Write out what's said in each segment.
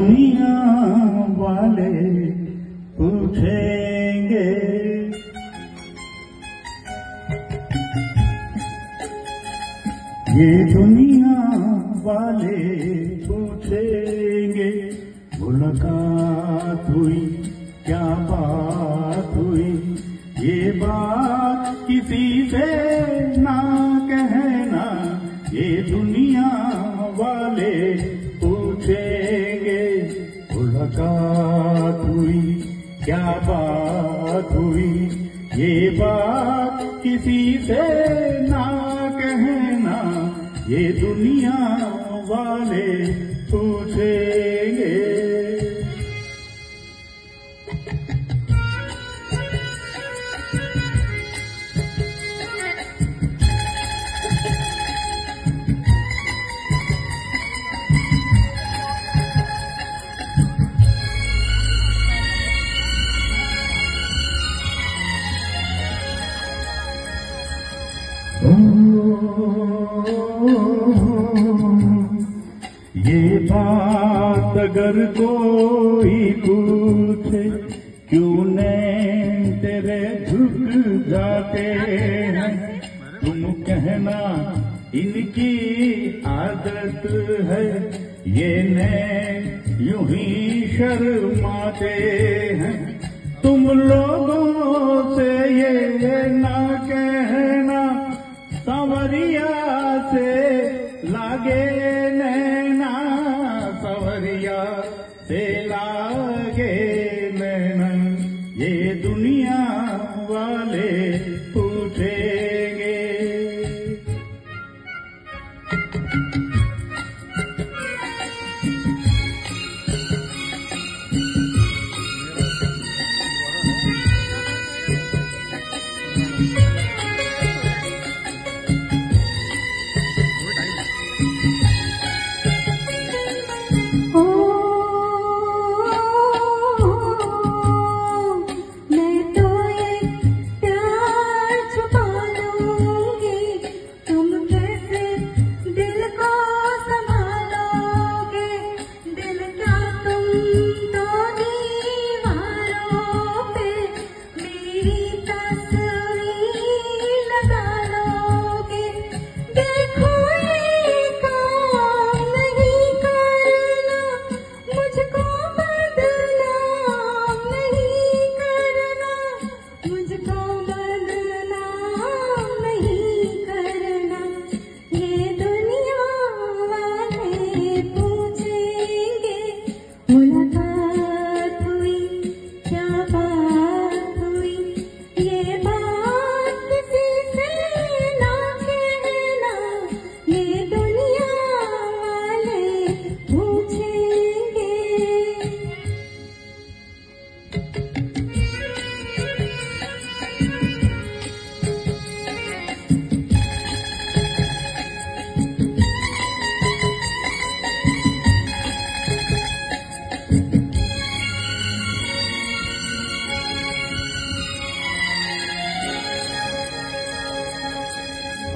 دنیا والے پوچھیں گے۔ یہ دنیا والے پوچھیں گے۔ ملاقات ہوئی، کیا بات ہوئی؟ یہ بات بات ہوئی۔ یہ بات کسی سے نہ کہنا یہ دنیا والے پوچھے۔ یہ بات اگر کوئی پوچھے، کیوں نے تیرے جھک جاتے ہیں؟ تم کہنا ان کی عادت ہے، یہ نین یوں ہی شرماتے ہیں۔ تم لوگوں سے یہ نہ کہ سوریا سے لاگے نینا سوریا سے لاگے نینا یہ دنیا والے پوچھیں گے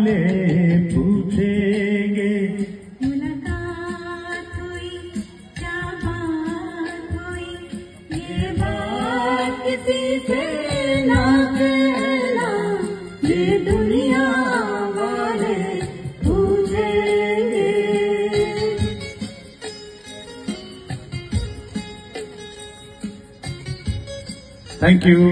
والے پوچھیں گے۔ ملاقات ہوئی کیا بات ہوئی؟ یہ بات کسی سے نہ کہنا۔ یہ دنیا والے پوچھیں گے۔ Thank you